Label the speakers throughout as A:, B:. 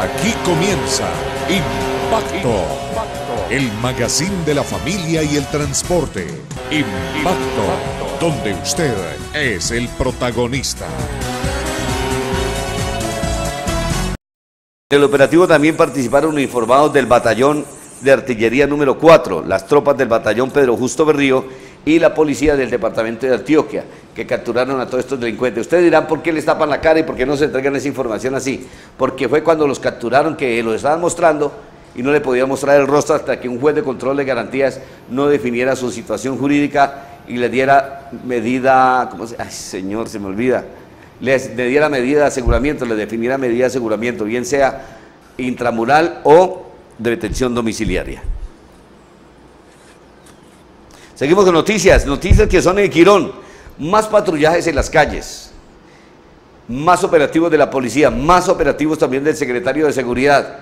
A: Aquí comienza Impacto, el magazine de la familia y el transporte. Impacto, donde usted es el protagonista.
B: En el operativo también participaron uniformados del batallón de artillería número 4, las tropas del batallón Pedro Justo Berrío y la policía del departamento de Antioquia, que capturaron a todos estos delincuentes. Ustedes dirán por qué les tapan la cara y por qué no se entregan esa información así. Porque fue cuando los capturaron que los estaban mostrando y no le podían mostrar el rostro hasta que un juez de control de garantías no definiera su situación jurídica y le diera medida, ¿cómo se? Ay, señor, se me olvida. Les, le diera medida de aseguramiento, le definiera medida de aseguramiento, bien sea intramural o de detención domiciliaria. Seguimos con noticias, noticias que son en Quirón. Más patrullajes en las calles, más operativos de la policía, más operativos también del secretario de Seguridad.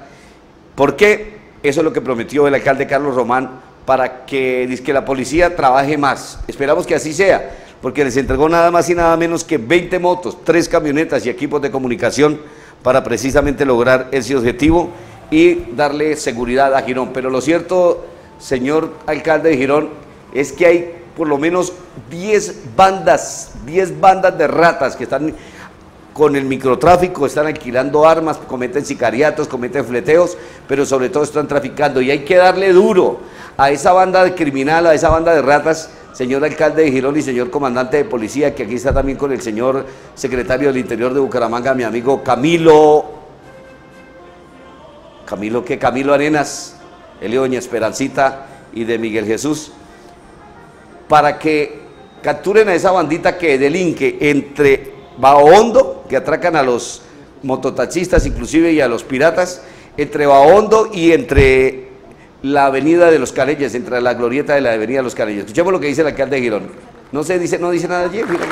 B: ¿Por qué? Eso es lo que prometió el alcalde Carlos Román para que, que la policía trabaje más. Esperamos que así sea, porque les entregó nada más y nada menos que 20 motos, 3 camionetas y equipos de comunicación para precisamente lograr ese objetivo y darle seguridad a Girón. Pero lo cierto, señor alcalde de Girón, es que hay por lo menos 10 bandas, 10 bandas de ratas que están con el microtráfico, están alquilando armas, cometen sicariatos, cometen fleteos, pero sobre todo están traficando. Y hay que darle duro a esa banda criminal, a esa banda de ratas, señor alcalde de Girón y señor comandante de policía, que aquí está también con el señor secretario del Interior de Bucaramanga, mi amigo Camilo. Camilo, ¿qué? Camilo Arenas, Doña Esperancita y de Miguel Jesús para que capturen a esa bandita que delinque entre Bahondo, que atracan a los mototaxistas inclusive y a los piratas, entre Bahondo y entre la avenida de los Canelles, entre la glorieta de la avenida de los Canelles. Escuchemos lo que dice el alcalde de Girón. No se dice, no dice nada allí, bueno,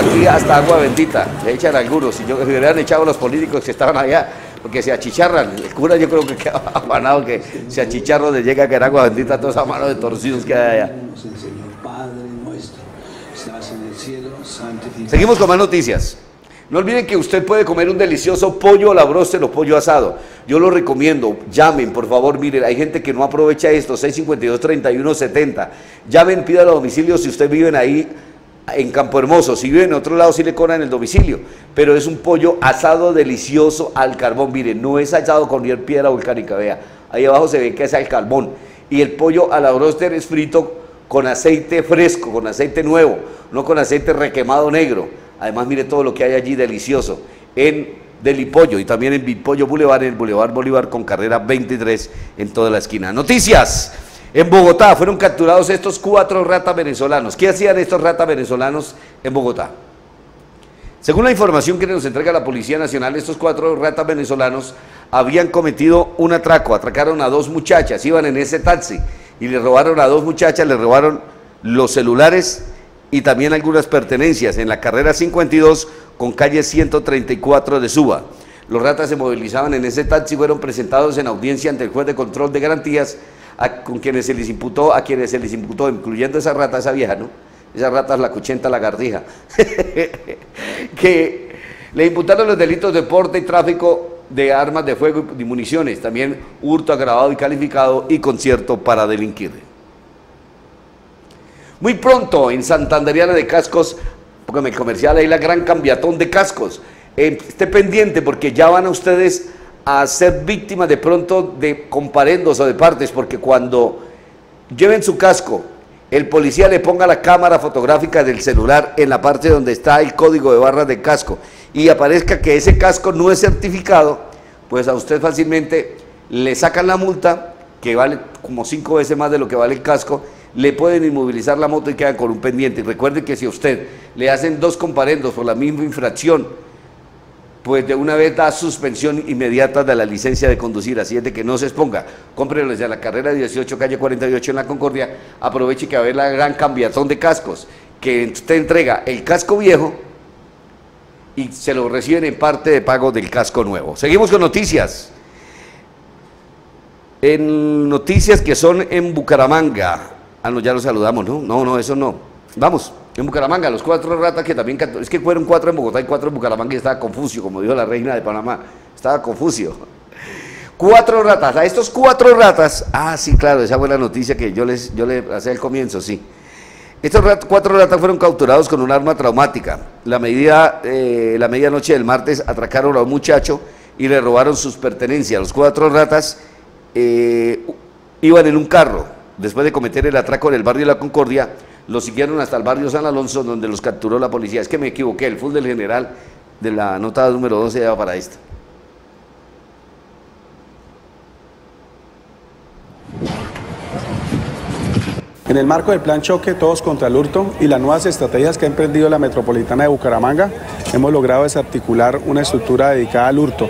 B: aquí hasta agua bendita, le echan algunos, si yo hubieran echado los políticos que estaban allá, porque se achicharran. El cura yo creo que queda afanado que se achicharro de llega que era agua bendita toda esa mano de torcidos que hay allá. Seguimos con más noticias. No olviden que usted puede comer un delicioso pollo a la bróster o pollo asado. Yo lo recomiendo. Llamen, por favor. Miren, hay gente que no aprovecha esto. 652-3170. Llamen, pídalo a domicilio si usted viven ahí en Campo Hermoso. Si vive en otro lado, sí le cobran el domicilio. Pero es un pollo asado delicioso al carbón. Mire, no es asado con piedra volcánica, vea. Ahí abajo se ve que es al carbón. Y el pollo a la broster es frito con aceite fresco, con aceite nuevo, no con aceite requemado negro. Además, mire todo lo que hay allí delicioso. En Delipollo y también en Bipollo Boulevard, en el Boulevard Bolívar con carrera 23 en toda la esquina. Noticias. En Bogotá fueron capturados estos cuatro ratas venezolanos. ¿Qué hacían estos ratas venezolanos en Bogotá? Según la información que nos entrega la Policía Nacional, estos cuatro ratas venezolanos habían cometido un atraco, atracaron a dos muchachas, iban en ese taxi y le robaron a dos muchachas, le robaron los celulares y también algunas pertenencias en la carrera 52 con calle 134 de Suba. Los ratas se movilizaban en ese taxi fueron presentados en audiencia ante el juez de control de garantías con quienes se les imputó, a quienes se les imputó, incluyendo esa rata, esa vieja, ¿no? Esa rata es la cuchenta lagartija, que le imputaron los delitos de porte y tráfico de armas de fuego y municiones, también hurto agravado y calificado y concierto para delinquir. Muy pronto en Santanderiana de Cascos, porque en el comercial hay la gran cambiatón de cascos. Eh, esté pendiente porque ya van a ustedes a ser víctimas de pronto de comparendos o de partes, porque cuando lleven su casco, el policía le ponga la cámara fotográfica del celular en la parte donde está el código de barras de casco y aparezca que ese casco no es certificado, pues a usted fácilmente le sacan la multa, que vale como cinco veces más de lo que vale el casco, le pueden inmovilizar la moto y quedan con un pendiente. Recuerde que si a usted le hacen dos comparendos por la misma infracción, pues de una vez da suspensión inmediata de la licencia de conducir, así es de que no se exponga. Cómprelo desde la carrera 18, calle 48 en la Concordia, aproveche que va a haber la gran cambiazón de cascos, que usted entrega el casco viejo y se lo reciben en parte de pago del casco nuevo. Seguimos con noticias. En noticias que son en Bucaramanga. Ah, no, ya lo saludamos, ¿no? No, no, eso no. Vamos. En Bucaramanga, los cuatro ratas que también cantó. Es que fueron cuatro en Bogotá y cuatro en Bucaramanga y estaba Confucio, como dijo la reina de Panamá. Estaba Confucio. Cuatro ratas. A estos cuatro ratas. Ah, sí, claro, esa buena noticia que yo les, yo les hacía al comienzo, sí. Estos cuatro ratas fueron capturados con un arma traumática. La, eh, la medianoche del martes atracaron a un muchacho y le robaron sus pertenencias. Los cuatro ratas eh, iban en un carro. Después de cometer el atraco en el barrio de La Concordia, los siguieron hasta el barrio San Alonso, donde los capturó la policía. Es que me equivoqué, el full del general de la nota número 12 daba para esto.
C: En el marco del plan choque Todos contra el Hurto y las nuevas estrategias que ha emprendido la Metropolitana de Bucaramanga, hemos logrado desarticular una estructura dedicada al hurto.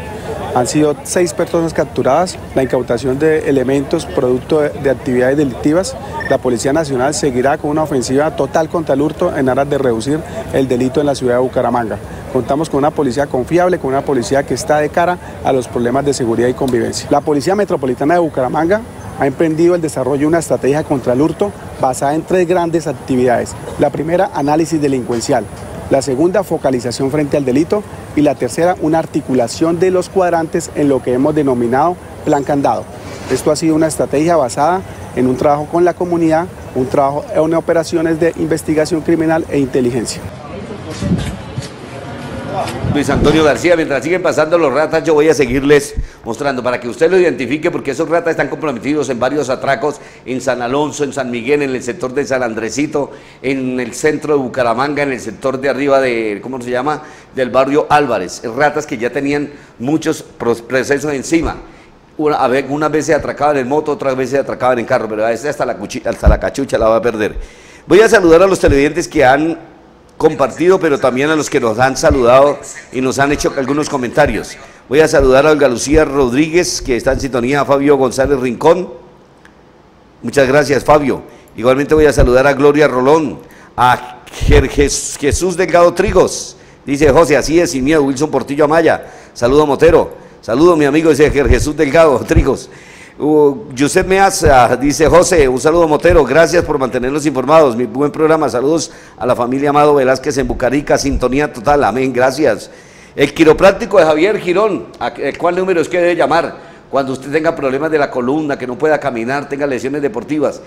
C: Han sido seis personas capturadas, la incautación de elementos producto de, actividades delictivas. La Policía Nacional seguirá con una ofensiva total contra el hurto en aras de reducir el delito en la ciudad de Bucaramanga. Contamos con una policía confiable, con una policía que está de cara a los problemas de seguridad y convivencia. La Policía Metropolitana de Bucaramanga ha emprendido el desarrollo de una estrategia contra el hurto basada en tres grandes actividades. La primera, análisis delincuencial. La segunda, focalización frente al delito. Y la tercera, una articulación de los cuadrantes en lo que hemos denominado plan candado. Esto ha sido una estrategia basada en un trabajo con la comunidad, un trabajo en operaciones de investigación criminal e inteligencia.
B: Luis Antonio García, mientras siguen pasando los ratas, yo voy a seguirles mostrando para que usted lo identifique, porque esos ratas están comprometidos en varios atracos en San Alonso, en San Miguel, en el sector de San Andresito, en el centro de Bucaramanga, en el sector de arriba de, ¿cómo se llama?, del barrio Álvarez. Ratas que ya tenían muchos procesos encima. Una, a ver, unas veces atracaban en moto, otras veces atracaban en carro, pero a veces hasta la, hasta la cachucha la va a perder. Voy a saludar a los televidentes que han compartido, pero también a los que nos han saludado y nos han hecho algunos comentarios. Voy a saludar a Olga Lucía Rodríguez, que está en sintonía, a Fabio González Rincón. Muchas gracias, Fabio. Igualmente voy a saludar a Gloria Rolón, a Jesús Delgado Trigos. Dice José, así es, sin miedo, Wilson Portillo Amaya. Saludo Motero. Saludo mi amigo, dice Jesús Delgado Trigos. Uh, Meaza dice José, un saludo Motero, gracias por mantenernos informados, mi buen programa, saludos a la familia Amado Velázquez en Bucarica, sintonía total, amén, gracias. El quiropráctico de Javier Girón, ¿cuál número es que debe llamar? Cuando usted tenga problemas de la columna, que no pueda caminar, tenga lesiones deportivas.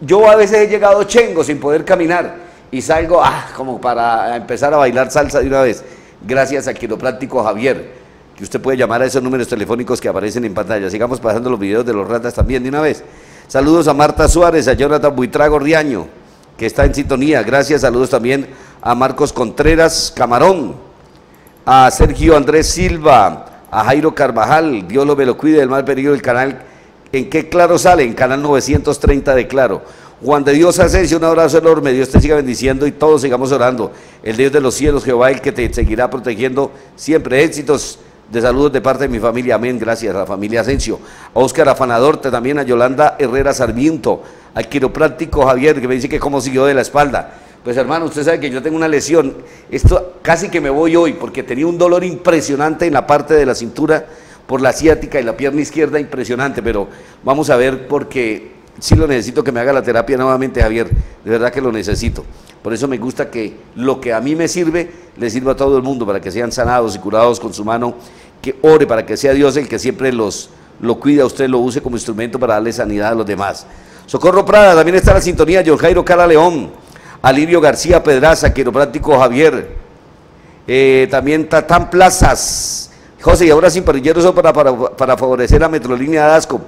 B: Yo a veces he llegado chengo sin poder caminar y salgo ah, como para empezar a bailar salsa de una vez. Gracias al quiropráctico Javier que usted puede llamar a esos números telefónicos que aparecen en pantalla. Sigamos pasando los videos de los ratas también de una vez. Saludos a Marta Suárez, a Jonathan Buitrago Riaño, que está en sintonía. Gracias, saludos también a Marcos Contreras Camarón, a Sergio Andrés Silva, a Jairo Carvajal, Dios lo me lo cuide del mal peligro del canal. ¿En qué claro sale? En canal 930 de Claro. Juan de Dios Asensio, un abrazo enorme, Dios te siga bendiciendo y todos sigamos orando. El Dios de los cielos, Jehová, el que te seguirá protegiendo siempre. Éxitos de saludos de parte de mi familia, amén, gracias a la familia Asensio, a Óscar Afanador, también a Yolanda Herrera Sarmiento, al quiropráctico Javier, que me dice que cómo siguió de la espalda. Pues hermano, usted sabe que yo tengo una lesión, esto casi que me voy hoy, porque tenía un dolor impresionante en la parte de la cintura, por la asiática y la pierna izquierda impresionante, pero vamos a ver porque sí lo necesito que me haga la terapia nuevamente, Javier, de verdad que lo necesito. Por eso me gusta que lo que a mí me sirve, le sirva a todo el mundo, para que sean sanados y curados con su mano, que ore para que sea Dios el que siempre los lo cuida, usted lo use como instrumento para darle sanidad a los demás. Socorro Prada, también está la sintonía, John Jairo Cara León, Alivio García Pedraza, quiropráctico Javier, eh, también Tatán Plazas, José, y ahora sin parrilleros para, para, para favorecer a Metrolínea de Asco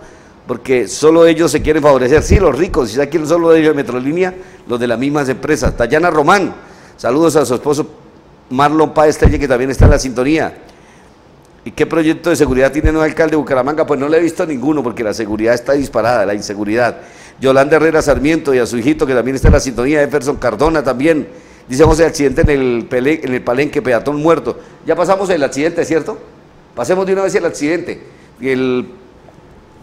B: porque solo ellos se quieren favorecer. Sí, los ricos, ¿y aquí solo ellos de Metrolínea? Los de las mismas empresas. Tayana Román, saludos a su esposo Marlon Páez que también está en la sintonía. ¿Y qué proyecto de seguridad tiene el alcalde de Bucaramanga? Pues no le he visto ninguno, porque la seguridad está disparada, la inseguridad. Yolanda Herrera Sarmiento y a su hijito, que también está en la sintonía, Jefferson Cardona también. Dice José, accidente en el, en el palenque, peatón muerto. Ya pasamos el accidente, ¿cierto? Pasemos de una vez el accidente. El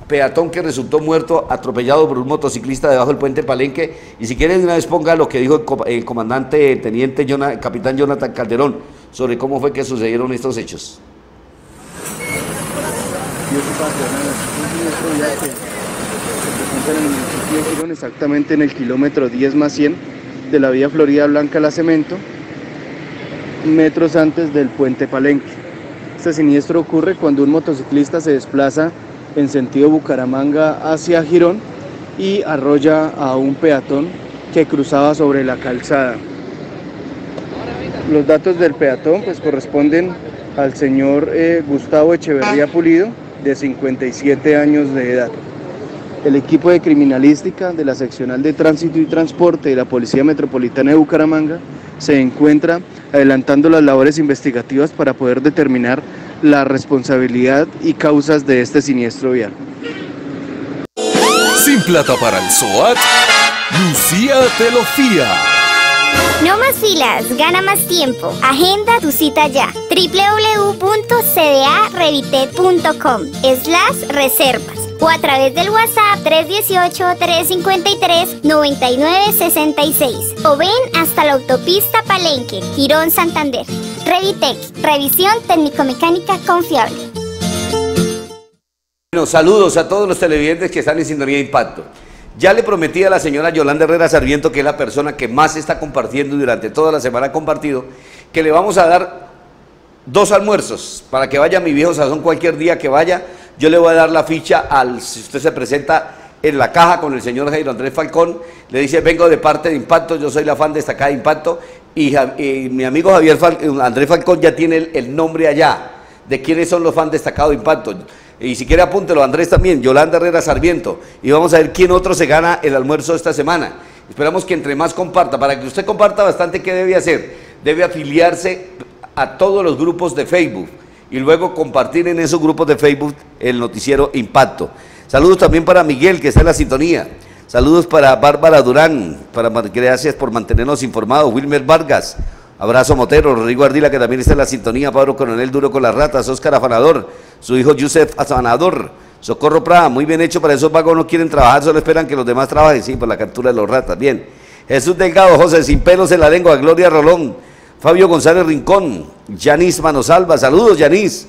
B: peatón que resultó muerto atropellado por un motociclista debajo del puente Palenque. Y si quieren una vez ponga lo que dijo el, comandante, el teniente, capitán Jonathan Calderón, sobre cómo fue que sucedieron estos hechos.
D: Exactamente en el kilómetro 10 más 100 de la vía Florida Blanca La Cemento, metros antes del puente Palenque. Este siniestro ocurre cuando un motociclista se desplaza en sentido Bucaramanga hacia Girón y arrolla a un peatón que cruzaba sobre la calzada. Los datos del peatón pues corresponden al señor eh, Gustavo Echeverría Pulido, de 57 años de edad. El equipo de criminalística de la seccional de tránsito y transporte de la Policía Metropolitana de Bucaramanga se encuentra adelantando las labores investigativas para poder determinar la responsabilidad y causas de este siniestro vial.
E: Sin plata para el SOAT, Lucía te lo fía.
F: No más filas, gana más tiempo. Agenda tu cita ya. www.cdarevitet.com slash reservas o a través del WhatsApp 318-353-9966 o ven hasta la autopista Palenque, Girón Santander. Revitec, revisión técnico-mecánica confiable.
B: Bueno, saludos a todos los televidentes que están en Sintonía de Impacto. Ya le prometí a la señora Yolanda Herrera Sarmiento, que es la persona que más está compartiendo durante toda la semana compartido, que le vamos a dar dos almuerzos para que vaya mi viejo sazón cualquier día que vaya. Yo le voy a dar la ficha al, si usted se presenta en la caja con el señor Jairo Andrés Falcón, le dice, vengo de parte de Impacto, yo soy la fan destacada de Impacto, y, mi amigo Javier Andrés Falcón ya tiene el, el nombre allá de quiénes son los fans destacados de Impacto. Y si quiere apúntelo, Andrés también, Yolanda Herrera Sarmiento. Y vamos a ver quién otro se gana el almuerzo esta semana. Esperamos que entre más comparta. Para que usted comparta bastante, ¿qué debe hacer? Debe afiliarse a todos los grupos de Facebook y luego compartir en esos grupos de Facebook el noticiero Impacto. Saludos también para Miguel, que está en la sintonía. Saludos para Bárbara Durán, para, gracias por mantenernos informados. Wilmer Vargas, abrazo Motero, Rodrigo Ardila, que también está en la sintonía. Pablo Coronel Duro con las ratas, Oscar Afanador, su hijo Yusef Afanador, Socorro Prada, muy bien hecho para esos vagos, no quieren trabajar, solo esperan que los demás trabajen, sí, por la captura de los ratas, bien. Jesús Delgado, José Sin Pelos en la Lengua, Gloria Rolón, Fabio González Rincón, Yanis Manosalva, saludos Yanis.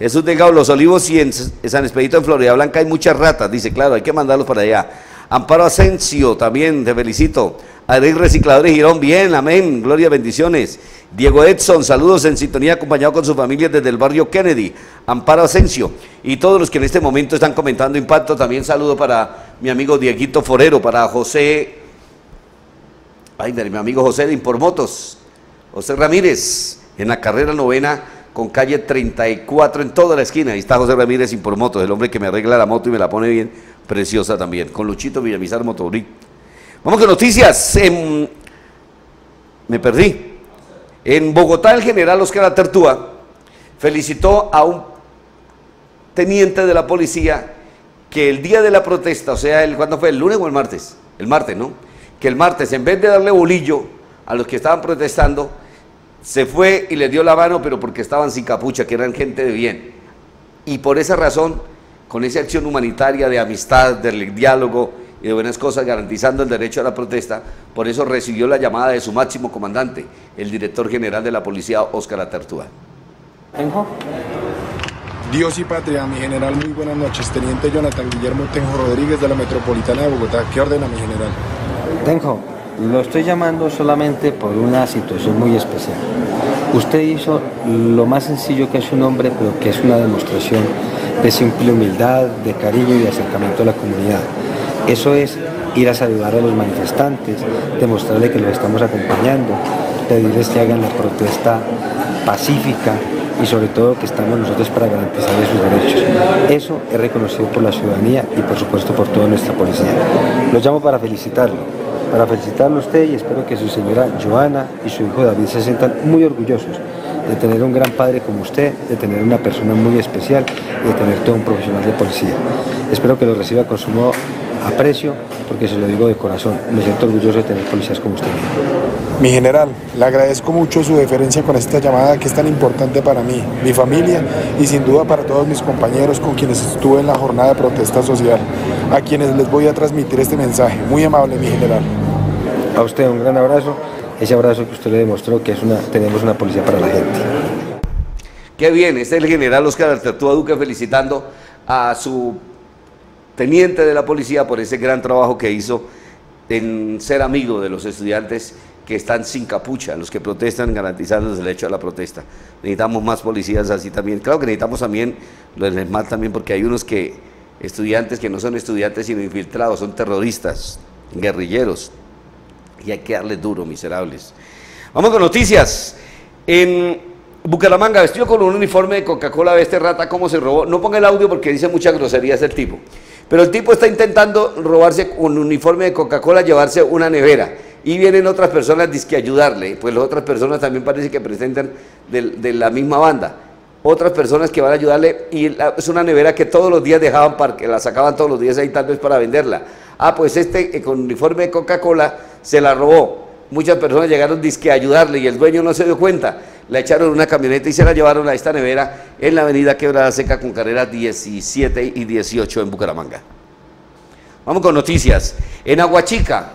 B: Jesús Delgado, Los Olivos y en San Expedito en Florida Blanca hay muchas ratas, dice, claro, hay que mandarlos para allá. Amparo Asensio, también te felicito. Adrián Recicladores Girón, bien, amén, gloria, bendiciones. Diego Edson, saludos en sintonía, acompañado con su familia desde el barrio Kennedy. Amparo Asensio y todos los que en este momento están comentando Impacto, también saludo para mi amigo Dieguito Forero, para José, ay, mi amigo José de Impormotos, José Ramírez, en la carrera novena con calle 34 en toda la esquina. Ahí está José Ramírez Impormotos, el hombre que me arregla la moto y me la pone bien preciosa también, con Luchito Villamizar Motorí. Vamos con noticias. me perdí. En Bogotá, el general Oscar Atertúa felicitó a un teniente de la policía que el día de la protesta, o sea, el, ¿cuándo fue? ¿El lunes o el martes? El martes, ¿no? Que el martes, en vez de darle bolillo a los que estaban protestando, se fue y le dio la mano, pero porque estaban sin capucha, que eran gente de bien. Y por esa razón, con esa acción humanitaria de amistad, del diálogo y de buenas cosas, garantizando el derecho a la protesta, por eso recibió la llamada de su máximo comandante, el director general de la policía, Óscar Atertúa.
G: Dios y patria, mi general, muy buenas noches. Teniente Jonathan Guillermo Tenjo Rodríguez de la Metropolitana de Bogotá. ¿Qué ordena mi general?
H: Tenjo, lo estoy llamando solamente por una situación muy especial. Usted hizo lo más sencillo que es un hombre, pero que es una demostración de simple humildad, de cariño y de acercamiento a la comunidad. Eso es ir a saludar a los manifestantes, demostrarle que los estamos acompañando, pedirles que hagan la protesta pacífica y sobre todo que estamos nosotros para garantizarles sus derechos. Eso es reconocido por la ciudadanía y por supuesto por toda nuestra policía. Lo llamo para felicitarlo para felicitarlo a usted y espero que su señora Joana y su hijo David se sientan muy orgullosos de tener un gran padre como usted, de tener una persona muy especial y de tener todo un profesional de policía. Espero que lo reciba con su nuevo aprecio, porque se lo digo de corazón, me siento orgulloso de tener policías como usted.
G: Mi general, le agradezco mucho su deferencia con esta llamada que es tan importante para mí, mi familia y sin duda para todos mis compañeros con quienes estuve en la jornada de protesta social, a quienes les voy a transmitir este mensaje. Muy amable, mi general.
H: A usted un gran abrazo, ese abrazo que usted le demostró que es una, tenemos una policía para la gente.
B: Qué bien, este es el general Oscar Artatúa Duque felicitando a su teniente de la policía por ese gran trabajo que hizo en ser amigo de los estudiantes que están sin capucha, los que protestan garantizando el derecho a la protesta. Necesitamos más policías así también. Claro que necesitamos también los del ESMAD también porque hay unos que, estudiantes que no son estudiantes sino infiltrados, son terroristas, guerrilleros. Y hay que darles duro, miserables. Vamos con noticias. En Bucaramanga, vestido con un uniforme de Coca-Cola, ve este rata cómo se robó. No ponga el audio porque dice muchas groserías el tipo. Pero el tipo está intentando robarse un uniforme de Coca-Cola, llevarse una nevera. Y vienen otras personas que ayudarle. Pues las otras personas también parece que presentan de, la misma banda. Otras personas que van a ayudarle. Y es una nevera que todos los días dejaban, para, que la sacaban todos los días ahí tal vez para venderla. Ah, pues este eh, con uniforme de Coca-Cola se la robó. Muchas personas llegaron disque a ayudarle y el dueño no se dio cuenta. La echaron en una camioneta y se la llevaron a esta nevera en la avenida Quebrada Seca con carreras 17 y 18 en Bucaramanga. Vamos con noticias. En Aguachica,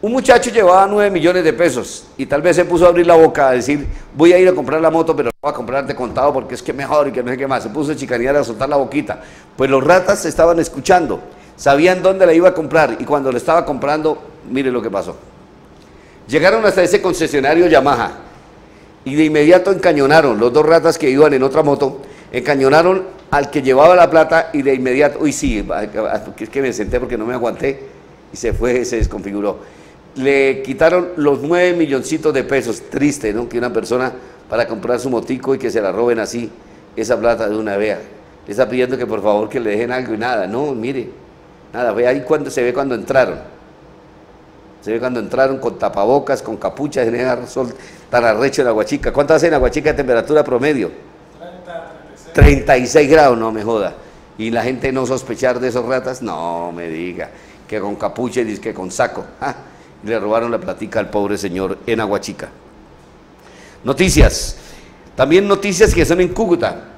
B: un muchacho llevaba 9 millones de pesos y tal vez se puso a abrir la boca a decir, voy a ir a comprar la moto, pero no voy a comprar de contado porque es que mejor y que no sé qué más. Se puso a chicanear a soltar la boquita. Pues los ratas estaban escuchando, sabían dónde la iba a comprar y cuando le estaba comprando, mire lo que pasó. Llegaron hasta ese concesionario Yamaha y de inmediato encañonaron los dos ratas que iban en otra moto, encañonaron al que llevaba la plata y de inmediato, uy sí, es que me senté porque no me aguanté y se fue, se desconfiguró. Le quitaron los nueve milloncitos de pesos, triste, ¿no? Que una persona para comprar su motico y que se la roben así, esa plata de una vea. Le está pidiendo que por favor que le dejen algo y nada, no, mire, nada, ve ahí cuando se ve cuando entraron. Se ve cuando entraron con tapabocas, con capuchas, en el sol tan arrecho en Aguachica. ¿Cuánto hace en Aguachica de temperatura promedio? 36. grados, no me joda. Y la gente no sospechar de esos ratas, no me diga. Que con capucha y que con saco. Le robaron la platica al pobre señor en Aguachica. Noticias. También noticias que son en Cúcuta.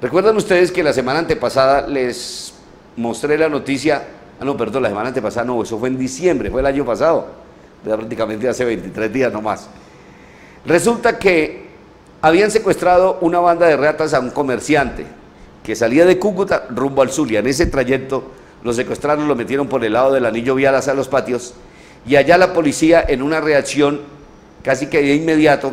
B: ¿Recuerdan ustedes que la semana antepasada les mostré la noticia Ah, no, perdón, la semana antepasada no, eso fue en diciembre, fue el año pasado, prácticamente hace 23 días nomás. Resulta que habían secuestrado una banda de ratas a un comerciante que salía de Cúcuta rumbo al Zulia. En ese trayecto lo secuestraron, lo metieron por el lado del anillo vial hacia los patios y allá la policía en una reacción casi que de inmediato,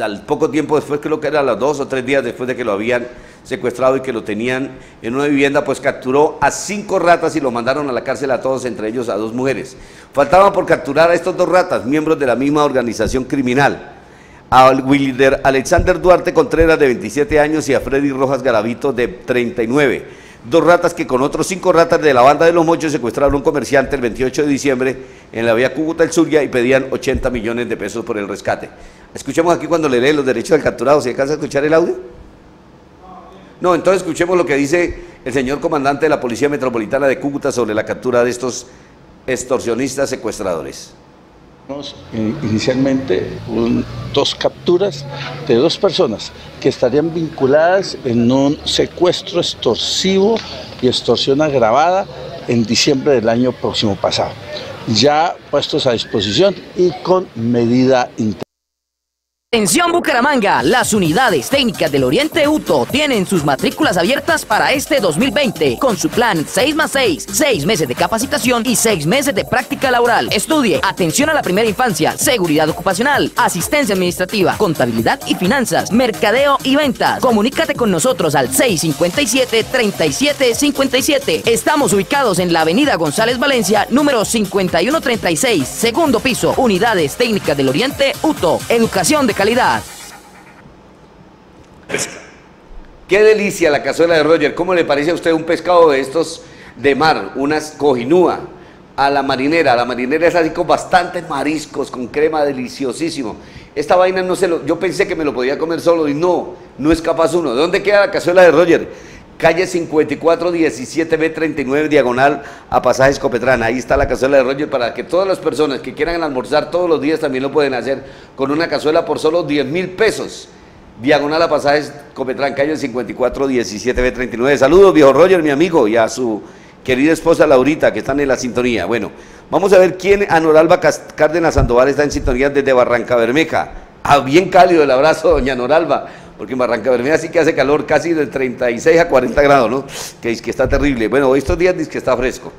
B: al poco tiempo después, creo que era los dos o tres días después de que lo habían secuestrado y que lo tenían en una vivienda, pues capturó a cinco ratas y lo mandaron a la cárcel a todos, entre ellos a dos mujeres. Faltaban por capturar a estos dos ratas, miembros de la misma organización criminal. A Alexander Duarte Contreras, de 27 años, y a Freddy Rojas Garavito, de 39 dos ratas que con otros cinco ratas de la banda de los mochos secuestraron a un comerciante el 28 de diciembre en la vía Cúcuta el Zulia y pedían 80 millones de pesos por el rescate. Escuchemos aquí cuando le lee los derechos del capturado, ¿se alcanza a escuchar el audio? No, entonces escuchemos lo que dice el señor comandante de la Policía Metropolitana de Cúcuta sobre la captura de estos extorsionistas secuestradores.
I: Eh, inicialmente dos capturas de dos personas que estarían vinculadas en un secuestro extorsivo y extorsión agravada en diciembre del año próximo pasado, ya puestos a disposición y con medida interna.
J: Atención Bucaramanga, las unidades técnicas del Oriente UTO tienen sus matrículas abiertas para este 2020 con su plan 6 más 6, 6 meses de capacitación y 6 meses de práctica laboral. Estudie atención a la primera infancia, seguridad ocupacional, asistencia administrativa, contabilidad y finanzas, mercadeo y ventas. Comunícate con nosotros al 657-3757. Estamos ubicados en la avenida González Valencia, número 5136, segundo piso, unidades técnicas del Oriente UTO. Educación de calidad
B: Qué delicia la cazuela de Roger. ¿Cómo le parece a usted un pescado de estos de mar? Unas cojinúa a la marinera. La marinera es así con bastantes mariscos, con crema deliciosísimo. Esta vaina no se lo... Yo pensé que me lo podía comer solo y no, no es capaz uno. ¿De dónde queda la cazuela de Roger? Calle 54 17B39 diagonal a Pasaje Escopetrán. Ahí está la cazuela de Roger para que todas las personas que quieran almorzar todos los días también lo pueden hacer con una cazuela por solo 10 mil pesos. Diagonal a Pasaje Escopetrán, calle 54 17B39. Saludos, viejo Roger, mi amigo, y a su querida esposa Laurita, que están en la sintonía. Bueno, vamos a ver quién, a Noralba Cárdenas Sandoval, está en sintonía desde Barranca Bermeja. Ah, bien cálido el abrazo, doña Noralba porque en Barranca Bermeja sí que hace calor casi de 36 a 40 grados, ¿no? Que es que está terrible. Bueno, estos días dice que está fresco.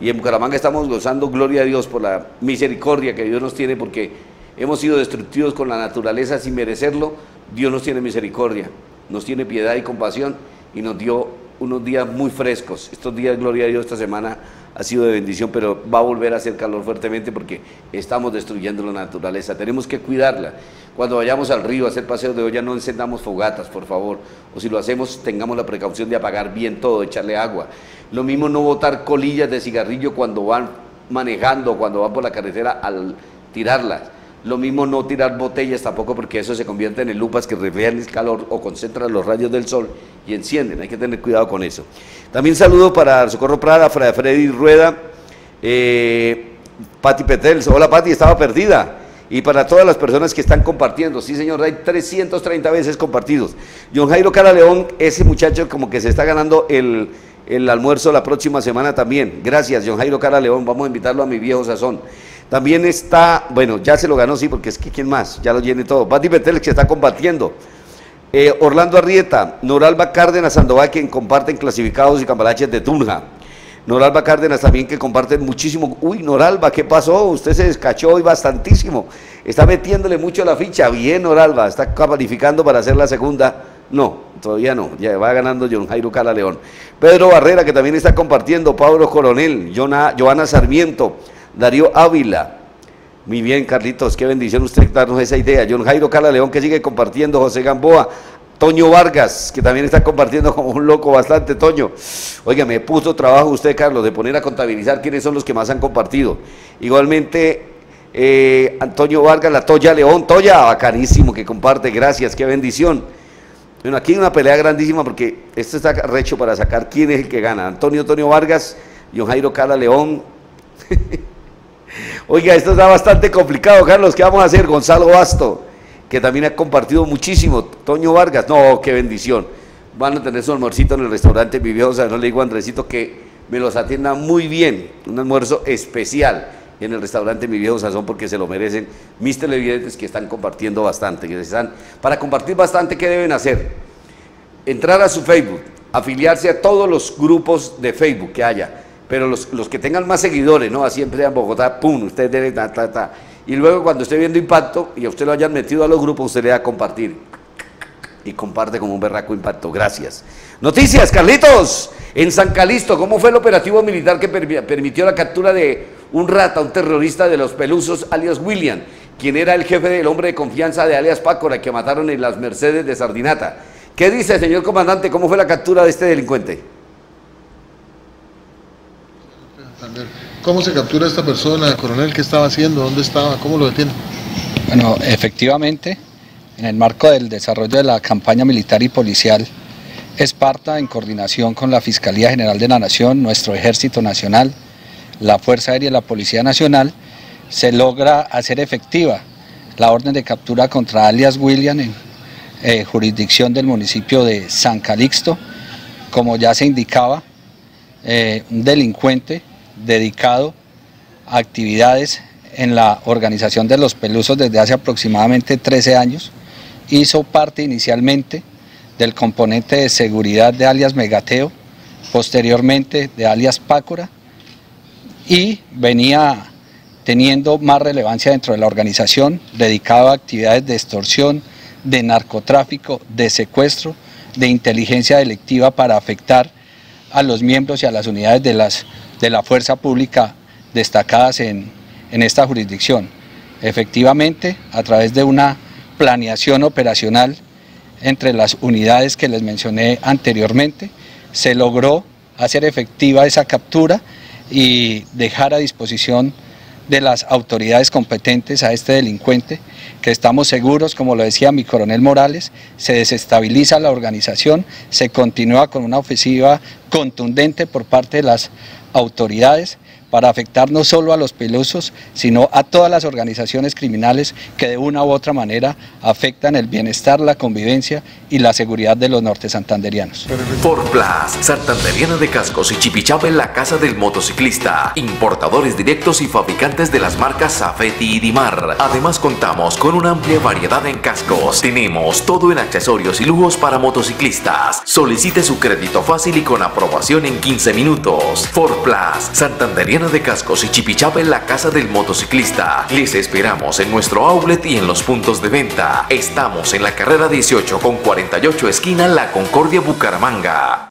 B: Y en Bucaramanga estamos gozando, gloria a Dios, por la misericordia que Dios nos tiene, porque hemos sido destructivos con la naturaleza sin merecerlo. Dios nos tiene misericordia, nos tiene piedad y compasión y nos dio unos días muy frescos. Estos días, gloria a Dios, esta semana ha sido de bendición, pero va a volver a hacer calor fuertemente porque estamos destruyendo la naturaleza. Tenemos que cuidarla. Cuando vayamos al río a hacer paseos de olla, no encendamos fogatas, por favor. O si lo hacemos, tengamos la precaución de apagar bien todo, echarle agua. Lo mismo no botar colillas de cigarrillo cuando van manejando, cuando van por la carretera al tirarlas. Lo mismo no tirar botellas tampoco porque eso se convierte en lupas que reflejan el calor o concentran los rayos del sol y encienden. Hay que tener cuidado con eso. También saludo para Socorro Prada, Freddy Rueda, eh, Pati Petels. Hola Pati, estaba perdida. Y para todas las personas que están compartiendo, sí señor, hay 330 veces compartidos. John Jairo Cara León, ese muchacho como que se está ganando el, el almuerzo la próxima semana también. Gracias, John Jairo Cara León, vamos a invitarlo a mi viejo sazón. También está, bueno, ya se lo ganó, sí, porque es que quién más, ya lo llene todo. Pati Betel, que está combatiendo. Eh, Orlando Arrieta, Noralba Cárdenas Sandoval, quien comparten clasificados y cambalaches de Tunja. Noralba Cárdenas también que comparten muchísimo. Uy, Noralba, ¿qué pasó? Usted se descachó hoy bastantísimo. Está metiéndole mucho la ficha. Bien, Noralba, está calificando para hacer la segunda. No, todavía no. Ya va ganando John Jairo Cala León. Pedro Barrera, que también está compartiendo. Pablo Coronel, Joana Sarmiento. Darío Ávila. Muy bien, Carlitos, qué bendición usted darnos esa idea. John Jairo Cala León, que sigue compartiendo. José Gamboa. Toño Vargas, que también está compartiendo como un loco bastante, Toño. Oiga, me puso trabajo usted, Carlos, de poner a contabilizar quiénes son los que más han compartido. Igualmente, eh, Antonio Vargas, la Toya León, Toya, bacanísimo que comparte, gracias, qué bendición. Bueno, aquí hay una pelea grandísima porque esto está recho para sacar quién es el que gana. Antonio Antonio Vargas, John Jairo Cala León. Oiga, esto está bastante complicado, Carlos. ¿Qué vamos a hacer? Gonzalo Basto, que también ha compartido muchísimo. Toño Vargas, no, qué bendición. Van a tener su almuercito en el restaurante Mi Viejo no le digo a Andresito que me los atienda muy bien. Un almuerzo especial en el restaurante Mi Viejo Sazón porque se lo merecen mis televidentes que están compartiendo bastante. Que están, para compartir bastante, ¿qué deben hacer? Entrar a su Facebook, afiliarse a todos los grupos de Facebook que haya pero los, que tengan más seguidores, ¿no? Así en Bogotá, pum, usted debe, ta, ta, ta. Y luego cuando esté viendo impacto y a usted lo hayan metido a los grupos, usted le da a compartir. Y comparte como un berraco impacto. Gracias. Noticias, Carlitos. En San Calisto, ¿cómo fue el operativo militar que permitió la captura de un rata, un terrorista de los pelusos, alias William, quien era el jefe del hombre de confianza de alias Pácora, que mataron en las Mercedes de Sardinata? ¿Qué dice, señor comandante? ¿Cómo fue la captura de este delincuente?
K: ¿Cómo se captura esta persona, coronel? ¿Qué estaba haciendo? ¿Dónde estaba? ¿Cómo lo detiene?
L: Bueno, efectivamente, en el marco del desarrollo de la campaña militar y policial, Esparta, en coordinación con la Fiscalía General de la Nación, nuestro Ejército Nacional, la Fuerza Aérea y la Policía Nacional, se logra hacer efectiva la orden de captura contra alias William en eh, jurisdicción del municipio de San Calixto, como ya se indicaba, eh, un delincuente dedicado a actividades en la organización de los pelusos desde hace aproximadamente 13 años. Hizo parte inicialmente del componente de seguridad de alias Megateo, posteriormente de alias Pácora, y venía teniendo más relevancia dentro de la organización, dedicado a actividades de extorsión, de narcotráfico, de secuestro, de inteligencia delictiva para afectar a los miembros y a las unidades de las de la fuerza pública destacadas en, esta jurisdicción. Efectivamente, a través de una planeación operacional entre las unidades que les mencioné anteriormente, se logró hacer efectiva esa captura y dejar a disposición de las autoridades competentes a este delincuente, que estamos seguros, como lo decía mi coronel Morales, se desestabiliza la organización, se continúa con una ofensiva contundente por parte de las autoridades para afectar no solo a los pelusos, sino a todas las organizaciones criminales que de una u otra manera afectan el bienestar, la convivencia y la seguridad de los norte santanderianos.
E: Plus, Santanderiana de Cascos y Chipichapa en la casa del motociclista, importadores directos y fabricantes de las marcas Safety y Dimar. Además contamos con una amplia variedad en cascos. Tenemos todo en accesorios y lujos para motociclistas. Solicite su crédito fácil y con aprobación en 15 minutos. Ford Plus, De Cascos y Chipichapa en la casa del motociclista. Les esperamos en nuestro outlet y en los puntos de venta. Estamos en la carrera 18 con 48 esquina La Concordia Bucaramanga.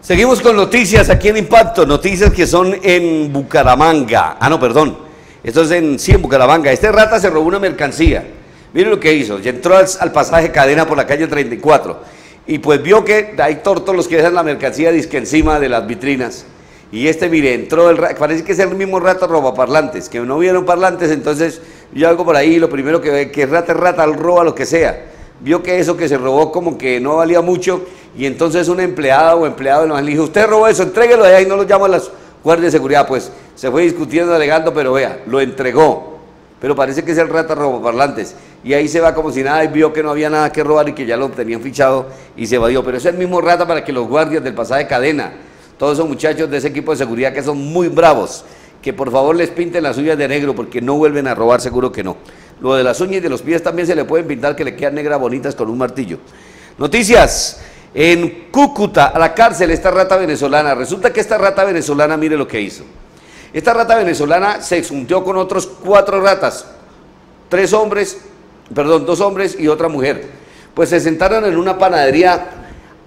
B: Seguimos con noticias aquí en Impacto, noticias que son en Bucaramanga. Ah, no, perdón. Esto es en, sí, en Bucaramanga. Este rata se robó una mercancía. Miren lo que hizo. Ya entró al, pasaje cadena por la calle 34 y pues vio que hay tortos los que dejan la mercancía disque encima de las vitrinas. Y este, mire, entró el parece que es el mismo rato robaparlantes, que no vieron parlantes, entonces yo algo por ahí, lo primero que ve, que rata rata, roba lo que sea. Vio que eso que se robó como que no valía mucho, y entonces una empleada o empleado le dijo, usted robó eso, entréguelo allá y no lo llamo a las guardias de seguridad. Pues se fue discutiendo, alegando, pero vea, lo entregó. Pero parece que es el rata robaparlantes. Y ahí se va como si nada y vio que no había nada que robar y que ya lo tenían fichado y se evadió. Pero es el mismo rata para que los guardias del pasaje cadena, todos esos muchachos de ese equipo de seguridad que son muy bravos, que por favor les pinten las uñas de negro porque no vuelven a robar, seguro que no. Lo de las uñas y de los pies también se le pueden pintar que le quedan negras bonitas con un martillo. Noticias. En Cúcuta, a la cárcel, esta rata venezolana. Resulta que esta rata venezolana, mire lo que hizo. Esta rata venezolana se juntió con otros cuatro ratas, tres hombres, perdón, dos hombres y otra mujer. Pues se sentaron en una panadería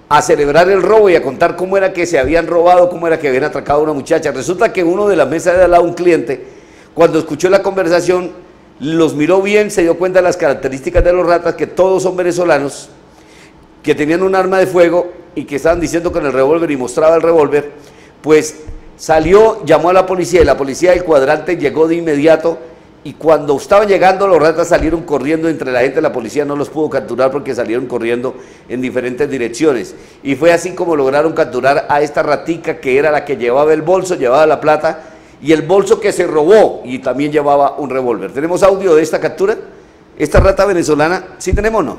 B: a celebrar el robo y a contar cómo era que se habían robado, cómo era que habían atracado a una muchacha. Resulta que uno de la mesa de al lado, un cliente, cuando escuchó la conversación, los miró bien, se dio cuenta de las características de los ratas, que todos son venezolanos, que tenían un arma de fuego y que estaban diciendo con el revólver y mostraba el revólver, pues salió, llamó a la policía y la policía del cuadrante llegó de inmediato y cuando estaban llegando los ratas salieron corriendo entre la gente, la policía no los pudo capturar porque salieron corriendo en diferentes direcciones. Y fue así como lograron capturar a esta ratica que era la que llevaba el bolso, llevaba la plata y el bolso que se robó y también llevaba un revólver. ¿Tenemos audio de esta captura? ¿Esta rata venezolana? ¿Sí tenemos o no?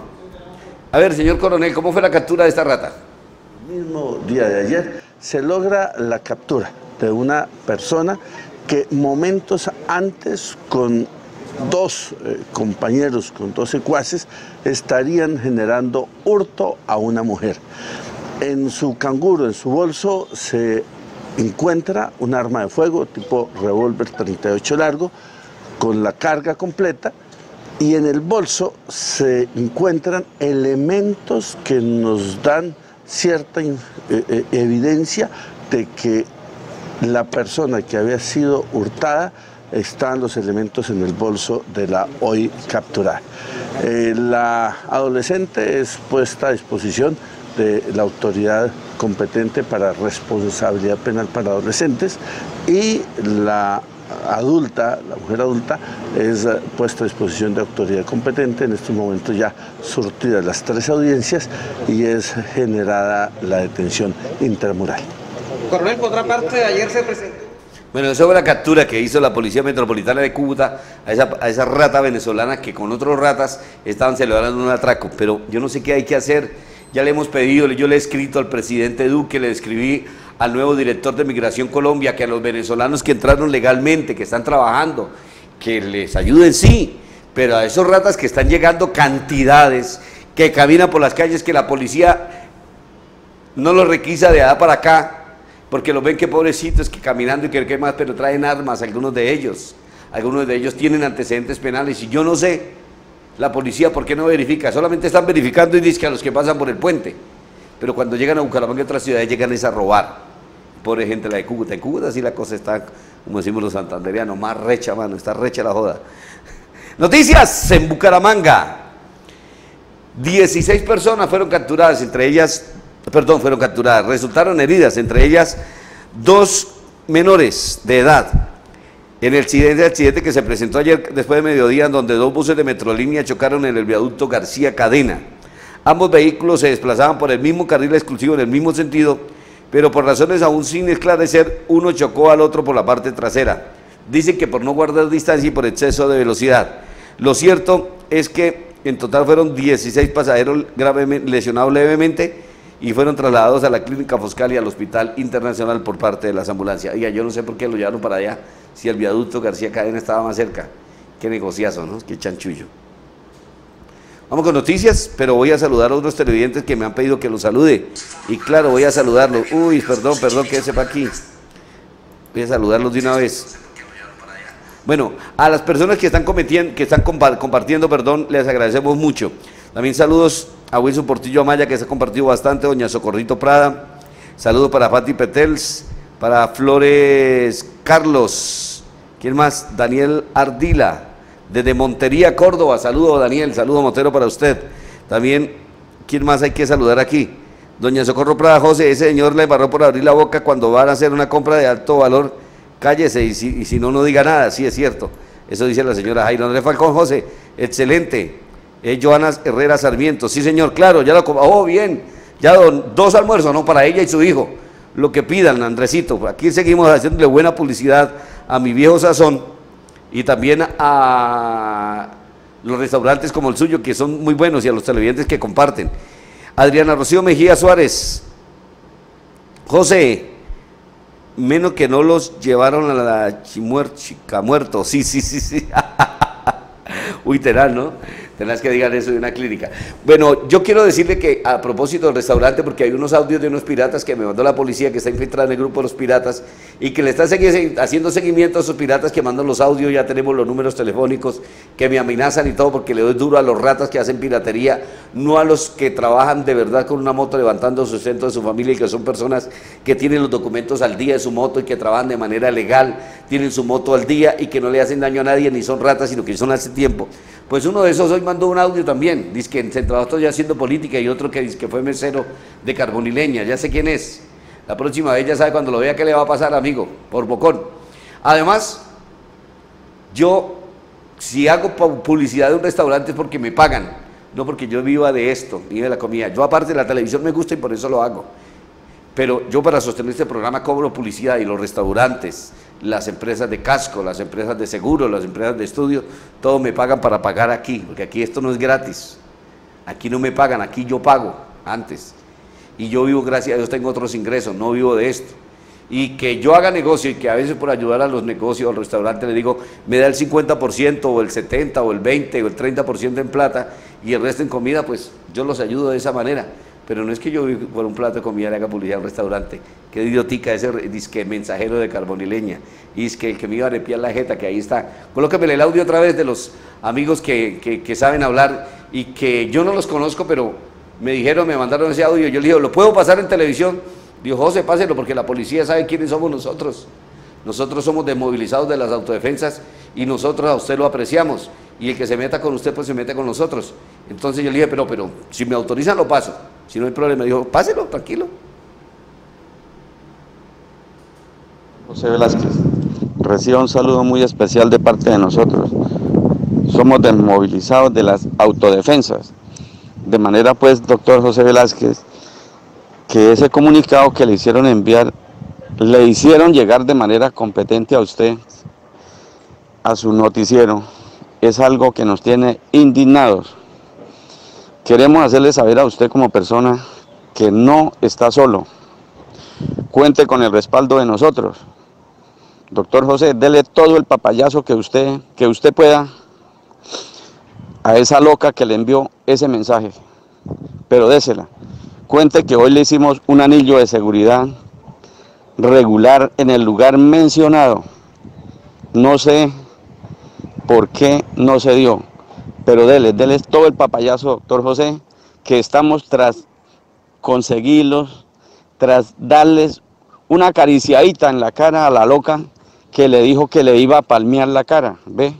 B: A ver, señor coronel, ¿cómo fue la captura de esta rata?
M: mismo día de ayer se logra la captura de una persona que momentos antes con dos eh, compañeros, con dos secuaces, estarían generando hurto a una mujer. En su canguro, en su bolso, se encuentra un arma de fuego tipo revólver 38 largo con la carga completa y en el bolso se encuentran elementos que nos dan cierta eh, eh, evidencia de que la persona que había sido hurtada estaban los elementos en el bolso de la hoy capturada. Eh, la adolescente es puesta a disposición de la autoridad competente para responsabilidad penal para adolescentes y la adulta, la mujer adulta, es puesta a disposición de autoridad competente, en estos momentos ya surtidas las tres audiencias y es generada la detención intramural.
N: Coronel, por otra parte, ayer se presentó.
B: Bueno, eso fue la captura que hizo la Policía Metropolitana de Cúcuta a esa, a esa rata venezolana que con otros ratas estaban celebrando un atraco. Pero yo no sé qué hay que hacer. Ya le hemos pedido, yo le he escrito al presidente Duque, le escribí al nuevo director de Migración Colombia, que a los venezolanos que entraron legalmente, que están trabajando, que les ayuden, sí, pero a esos ratas que están llegando cantidades, que caminan por las calles, que la policía no los requisa de allá para acá, porque los ven que pobrecitos, que caminando y que más, pero traen armas, algunos de ellos. Algunos de ellos tienen antecedentes penales y yo no sé, la policía, ¿por qué no verifica? Solamente están verificando y dicen que a los que pasan por el puente. Pero cuando llegan a Bucaramanga y otras ciudades, llegan es a robar. Pobre gente la de Cúcuta. En Cúcuta sí la cosa está, como decimos los santanderianos, más recha, mano, está recha la joda. Noticias en Bucaramanga. 16 personas fueron capturadas, entre ellas, perdón, fueron capturadas, resultaron heridas, entre ellas dos menores de edad. En el accidente, que se presentó ayer después de mediodía, en donde dos buses de Metrolínea chocaron en el viaducto García Cadena. Ambos vehículos se desplazaban por el mismo carril exclusivo en el mismo sentido pero por razones aún sin esclarecer, uno chocó al otro por la parte trasera. Dicen que por no guardar distancia y por exceso de velocidad. Lo cierto es que en total fueron 16 pasajeros gravemente, lesionados levemente y fueron trasladados a la clínica Foscal y al Hospital Internacional por parte de las ambulancias. Oiga, yo no sé por qué lo llevaron para allá, si el viaducto García Cadena estaba más cerca. Qué negociazo, ¿no? Qué chanchullo. Vamos con noticias, pero voy a saludar a otros televidentes que me han pedido que los salude. Y claro, voy a saludarlos. Uy, perdón, perdón, que sepa aquí. Voy a saludarlos de una vez. Bueno, a las personas que están, cometiendo, que están compartiendo, perdón, les agradecemos mucho. También saludos a Wilson Portillo Amaya, que se ha compartido bastante, doña Socorrito Prada. Saludos para Fati Petels, para Flores Carlos. ¿Quién más? Daniel Ardila, desde Montería, Córdoba. Saludo, Daniel. Saludo, Montero, para usted. También, ¿quién más hay que saludar aquí? Doña Socorro Prada José, ese señor le barró por abrir la boca cuando van a hacer una compra de alto valor. Cállese y si, no, no diga nada. Sí, es cierto. Eso dice la señora Jairo Andrés Falcón José. Excelente. Es Joana Herrera Sarmiento. Sí, señor, claro, ya lo. Oh, bien. Ya dos almuerzos, ¿no? Para ella y su hijo. Lo que pidan, Andresito. Aquí seguimos haciéndole buena publicidad a mi viejo sazón y también a los restaurantes como el suyo, que son muy buenos, y a los televidentes que comparten. Adriana Rocío Mejía Suárez. José, menos que no los llevaron a la chica muerto. Sí, sí, sí, sí. Uy, terán, ¿no? Tenés que digan eso de una clínica. Bueno, yo quiero decirle que a propósito del restaurante, porque hay unos audios de unos piratas que me mandó la policía que está infiltrada en el grupo de los piratas y que le están haciendo seguimiento a esos piratas que mandan los audios, ya tenemos los números telefónicos que me amenazan y todo porque le doy duro a los ratas que hacen piratería, no a los que trabajan de verdad con una moto levantando sustento de su familia y que son personas que tienen los documentos al día de su moto y que trabajan de manera legal, tienen su moto al día y que no le hacen daño a nadie ni son ratas, sino que son hace tiempo. Pues uno de esos hoy mandó un audio también, dice que se trabajó ya haciendo política y otro que dice que fue mesero de Carbonileña, ya sé quién es. La próxima vez ya sabe cuando lo vea qué le va a pasar, amigo, por bocón. Además, yo si hago publicidad de un restaurante es porque me pagan, no porque yo viva de esto, ni de la comida. Yo aparte de la televisión me gusta y por eso lo hago. Pero yo para sostener este programa cobro publicidad y los restaurantes, las empresas de casco, las empresas de seguro, las empresas de estudio, todo me pagan para pagar aquí, porque aquí esto no es gratis. Aquí no me pagan, aquí yo pago antes. Y yo vivo, gracias a Dios, tengo otros ingresos, no vivo de esto. Y que yo haga negocio y que a veces por ayudar a los negocios, al restaurante, le digo, me da el 50% o el 70% o el 20% o el 30% en plata y el resto en comida, pues yo los ayudo de esa manera pero no es que yo por un plato de comida le haga publicidad a un restaurante. Qué idiotica ese disque mensajero de carbonileña. Y es que el que me iba a arrepiar la jeta, que ahí está. Colóqueme el audio otra vez de los amigos que, que, saben hablar y que yo no los conozco, pero me dijeron, me mandaron ese audio. Yo le dije, ¿lo puedo pasar en televisión? Dijo, José, páselo porque la policía sabe quiénes somos nosotros. Nosotros somos desmovilizados de las autodefensas y nosotros a usted lo apreciamos. Y el que se meta con usted, pues se mete con nosotros. Entonces yo le dije, pero, pero, si me autorizan, lo paso. Si no hay problema, dijo, páselo, tranquilo.
O: José Velázquez, reciba un saludo muy especial de parte de nosotros. Somos desmovilizados de las autodefensas. De manera pues, doctor José Velázquez, que ese comunicado que le hicieron enviar, le hicieron llegar de manera competente a usted, a su noticiero, es algo que nos tiene indignados Queremos hacerle saber a usted como persona que no está solo. Cuente con el respaldo de nosotros. Doctor José, dele todo el papayazo que usted, que usted pueda a esa loca que le envió ese mensaje. Pero désela. Cuente que hoy le hicimos un anillo de seguridad regular en el lugar mencionado. No sé por qué no se dio pero dele, dele todo el papayazo, doctor José, que estamos tras conseguirlos, tras darles una acariciadita en la cara a la loca que le dijo que le iba a palmear la cara, ¿ve?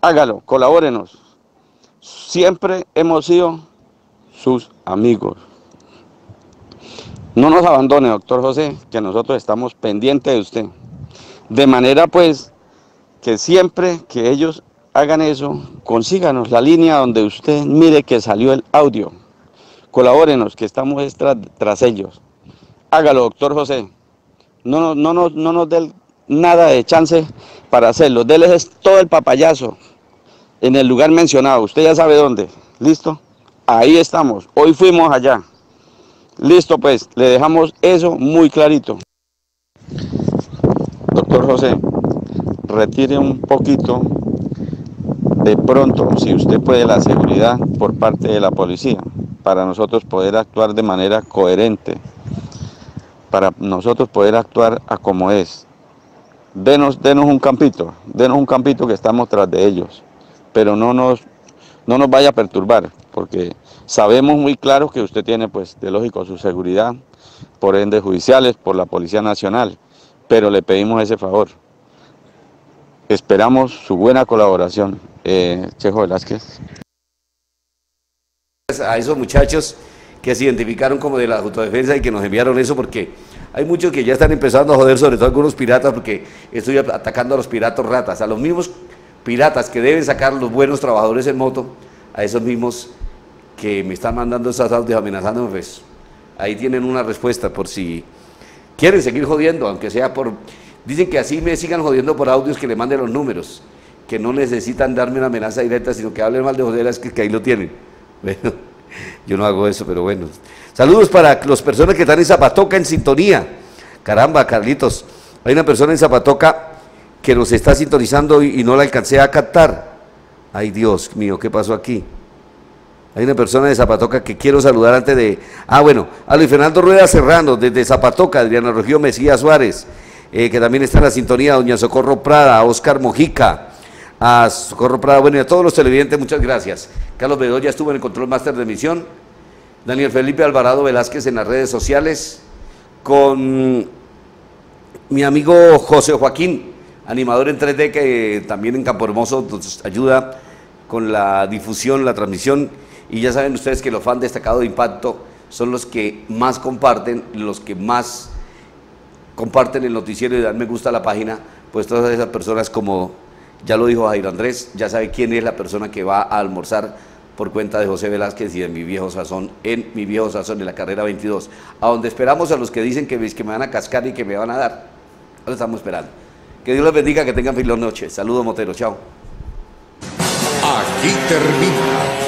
O: Hágalo, colabórenos. Siempre hemos sido sus amigos. No nos abandone, doctor José, que nosotros estamos pendientes de usted. De manera pues que siempre que ellos hagan eso, consíganos la línea donde usted mire que salió el audio. Colabórenos, que estamos tras, ellos. hágalo, doctor José. No, no, no, no, no nos dé nada de chance para hacerlo. Déles todo el papayazo en el lugar mencionado. Usted ya sabe dónde. ¿Listo? Ahí estamos. Hoy fuimos allá. Listo, pues, le dejamos eso muy clarito. Doctor José, retire un poquito de pronto, si usted puede, la seguridad por parte de la policía, para nosotros poder actuar de manera coherente, para nosotros poder actuar a como es. Denos, denos un campito, denos un campito que estamos tras de ellos, pero no nos, no nos vaya a perturbar, porque sabemos muy claro que usted tiene, pues, de lógico, su seguridad, por ende judiciales, por la Policía Nacional, pero le pedimos ese favor. Esperamos su buena colaboración. Eh, Chejo Velázquez.
B: A esos muchachos que se identificaron como de la autodefensa y que nos enviaron eso porque hay muchos que ya están empezando a joder, sobre todo algunos piratas, porque estoy atacando a los piratas ratas, a los mismos piratas que deben sacar los buenos trabajadores en moto, a esos mismos que me están mandando esos audios amenazándome, pues ahí tienen una respuesta por si quieren seguir jodiendo, aunque sea por... Dicen que así me sigan jodiendo por audios que le manden los números, que no necesitan darme una amenaza directa, sino que hablen mal de joderas que, que ahí lo tienen. Bueno, yo no hago eso, pero bueno. Saludos para las personas que están en Zapatoca en sintonía. Caramba, Carlitos. Hay una persona en Zapatoca que nos está sintonizando y, y no la alcancé a captar. Ay, Dios mío, ¿qué pasó aquí? Hay una persona de Zapatoca que quiero saludar antes de... Ah, bueno, a Luis Fernando Rueda Serrano, desde Zapatoca, Adriana Rogio Mesías Suárez, eh, que también está en la sintonía, doña Socorro Prada, Oscar Mojica, a Socorro Prada, bueno, y a todos los televidentes, muchas gracias. Carlos Bedoya estuvo en el control máster de emisión, Daniel Felipe Alvarado Velázquez en las redes sociales, con mi amigo José Joaquín, animador en 3D, que también en Campo Hermoso nos ayuda con la difusión, la transmisión, y ya saben ustedes que los fans destacados de Impacto son los que más comparten, los que más comparten el noticiero y dan me gusta a la página, pues todas esas personas como ya lo dijo Jairo Andrés, ya sabe quién es la persona que va a almorzar por cuenta de José Velázquez y de mi viejo sazón, en mi viejo sazón de la carrera 22, a donde esperamos a los que dicen que, que me van a cascar y que me van a dar. Ahora estamos esperando. Que Dios les bendiga, que tengan feliz noche. Saludos, Motero. Chao.
A: Aquí termina